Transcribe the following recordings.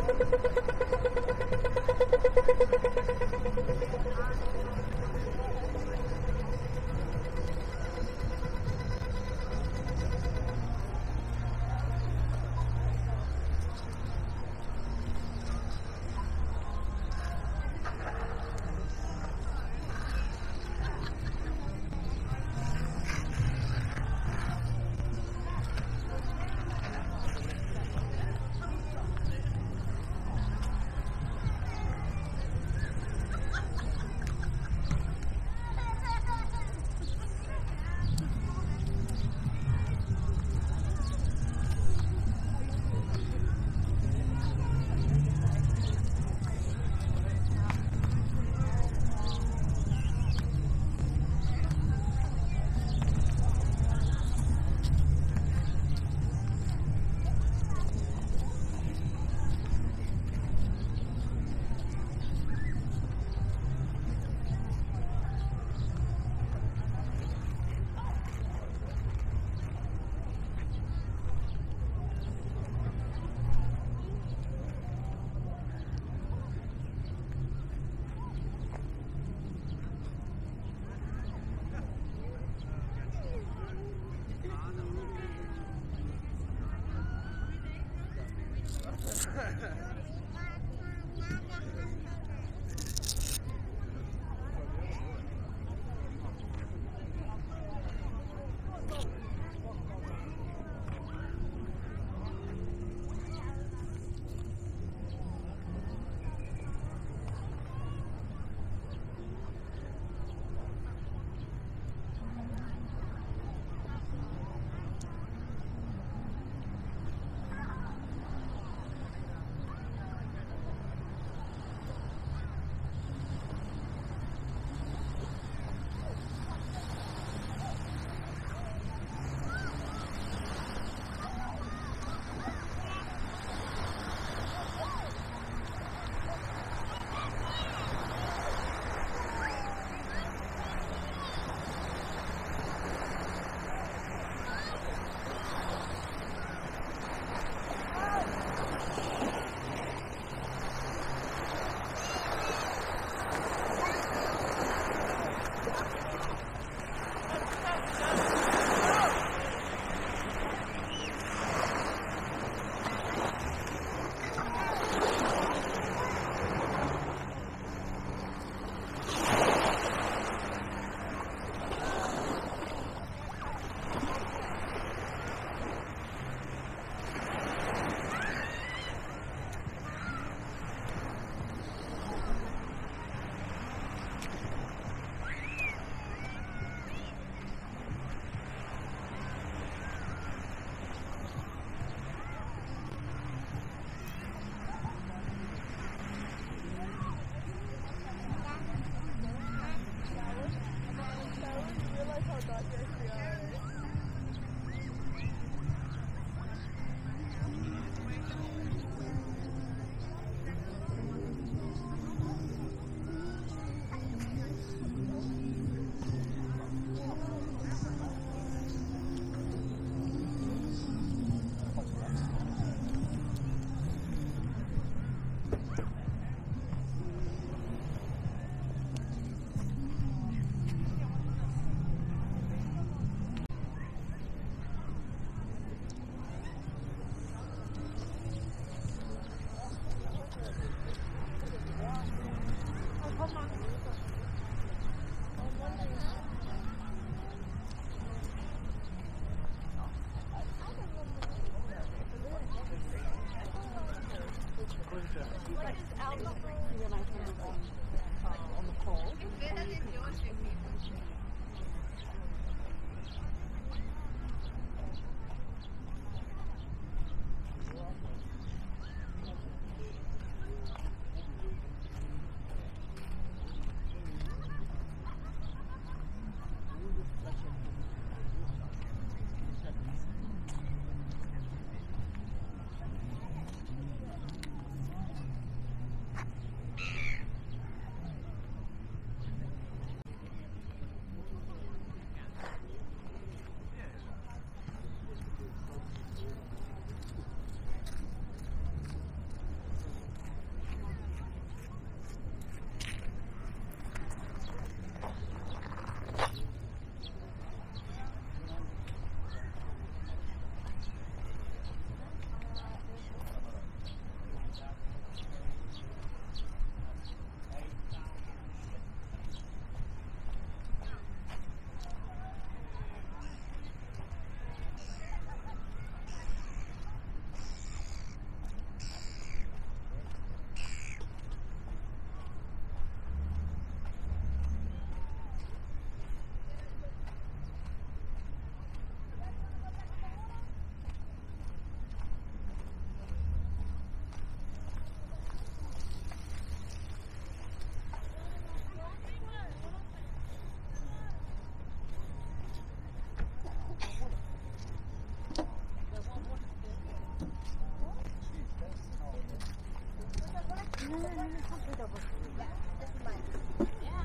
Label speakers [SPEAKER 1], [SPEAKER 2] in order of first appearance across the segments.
[SPEAKER 1] Thank you.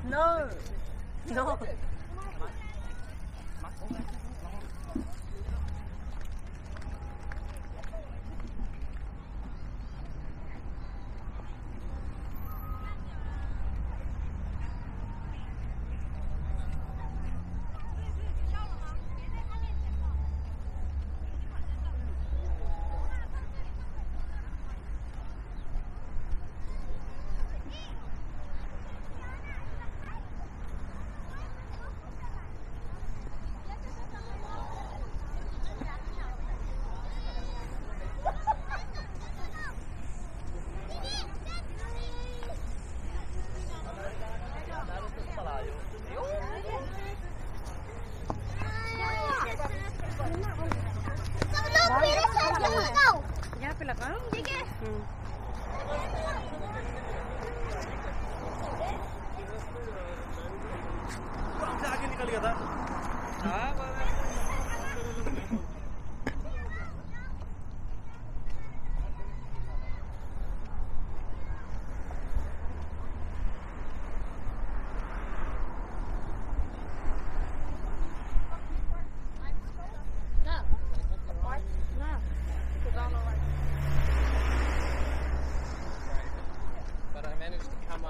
[SPEAKER 1] No.
[SPEAKER 2] No. पे लगा
[SPEAKER 1] ठीक है।
[SPEAKER 3] आगे निकल गया था।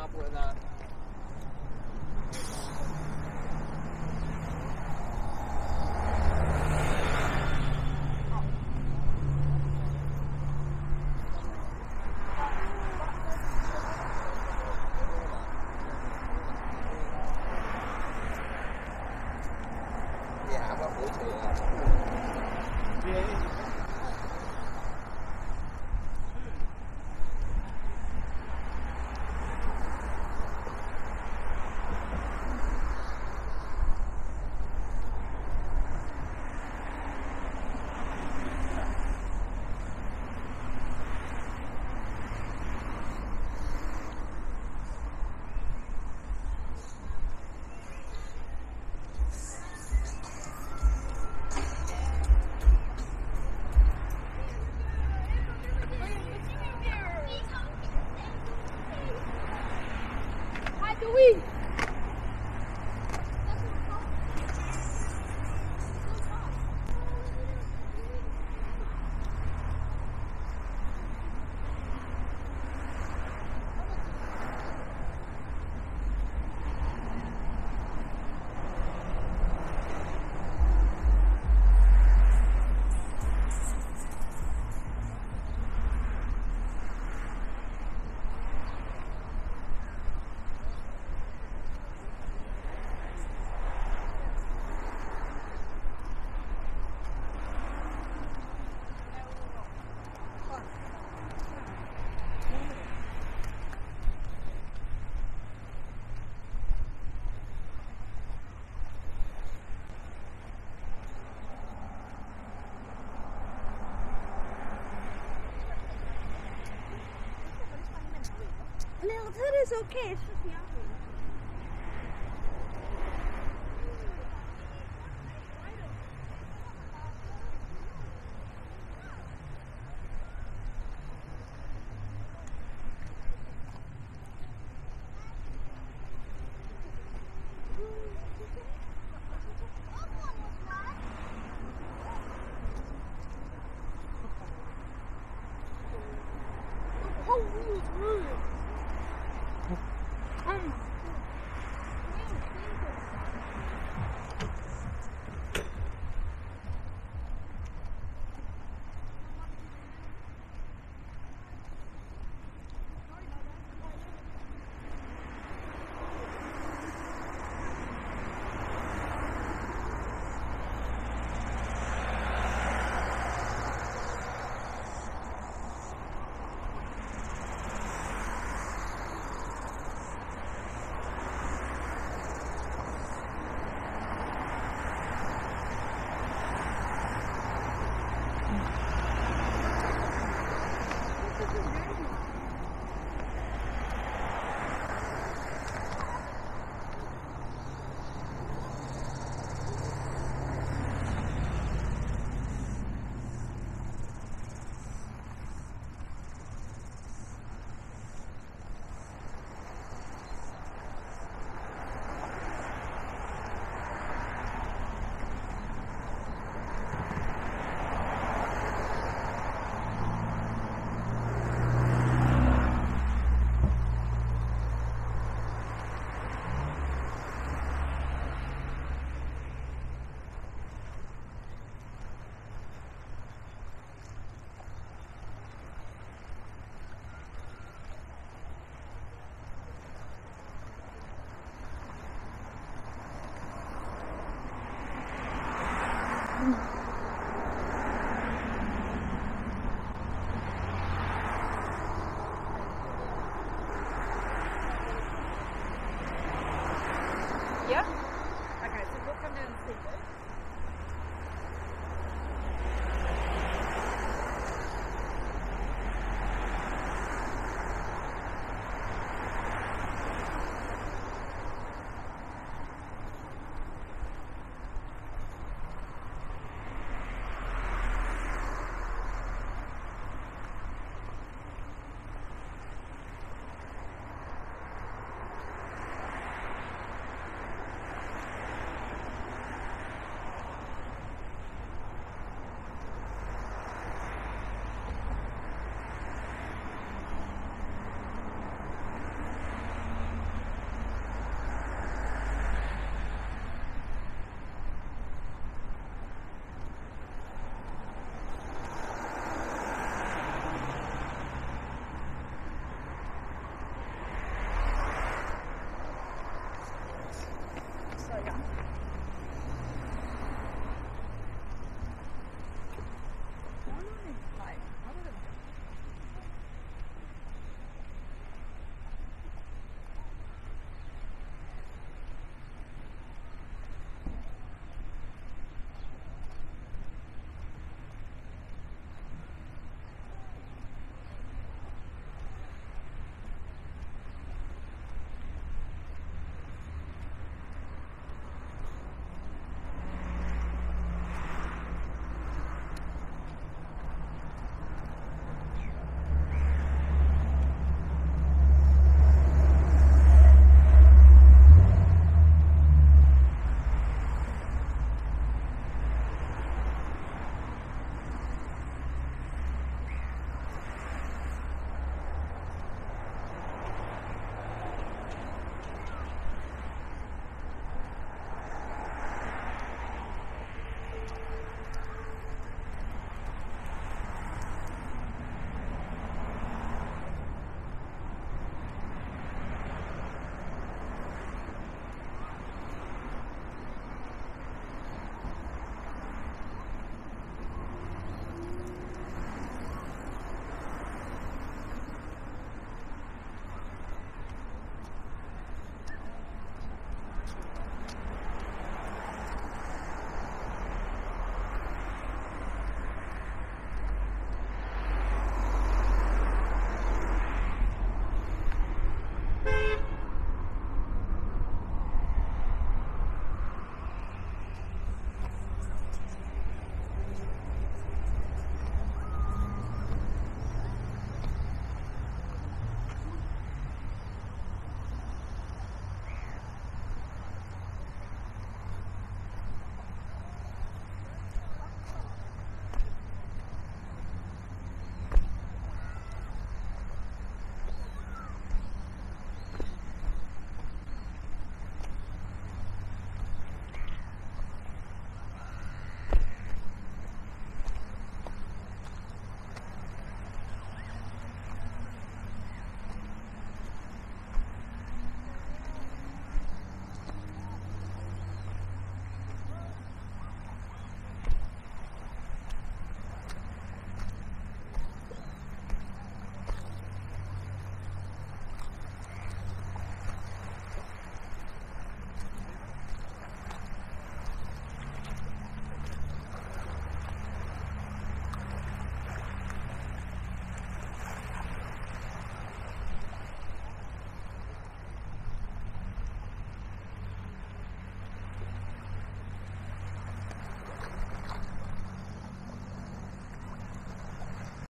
[SPEAKER 4] Up with a
[SPEAKER 2] the.
[SPEAKER 1] No, that is okay.